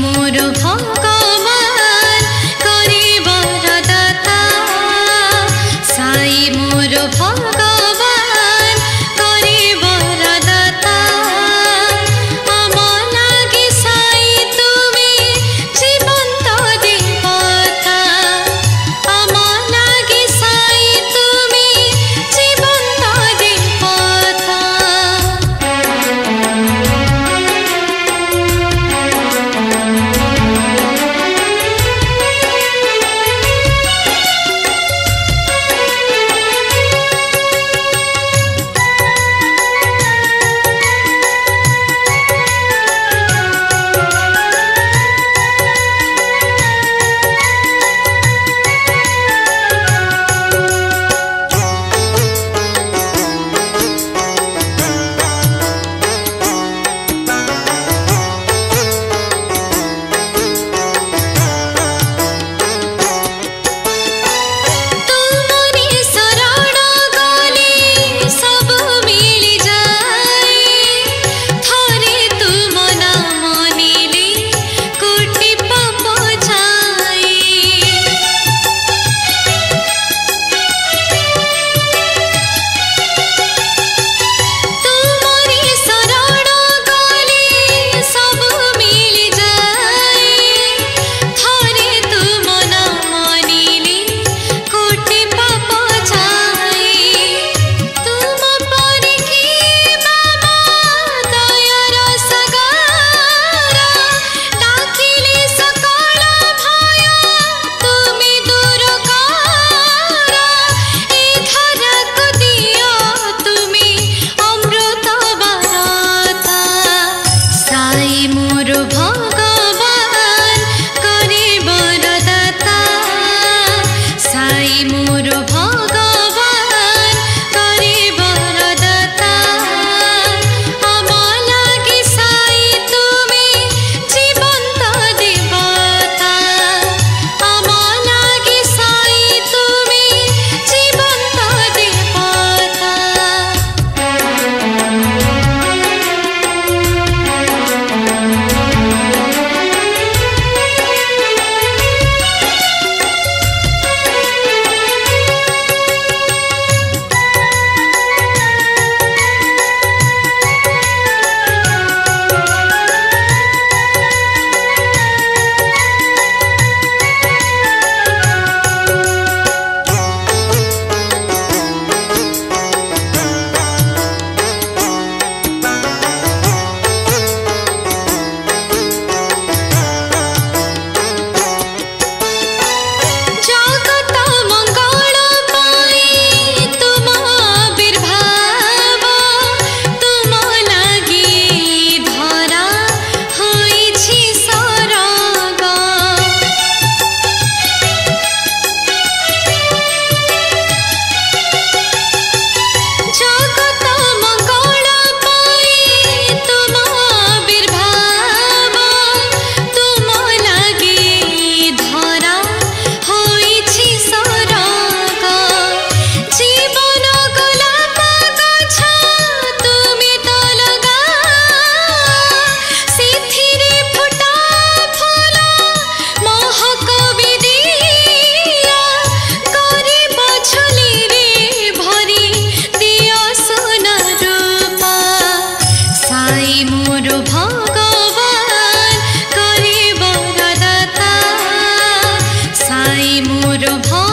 मोर भंगा प्रभा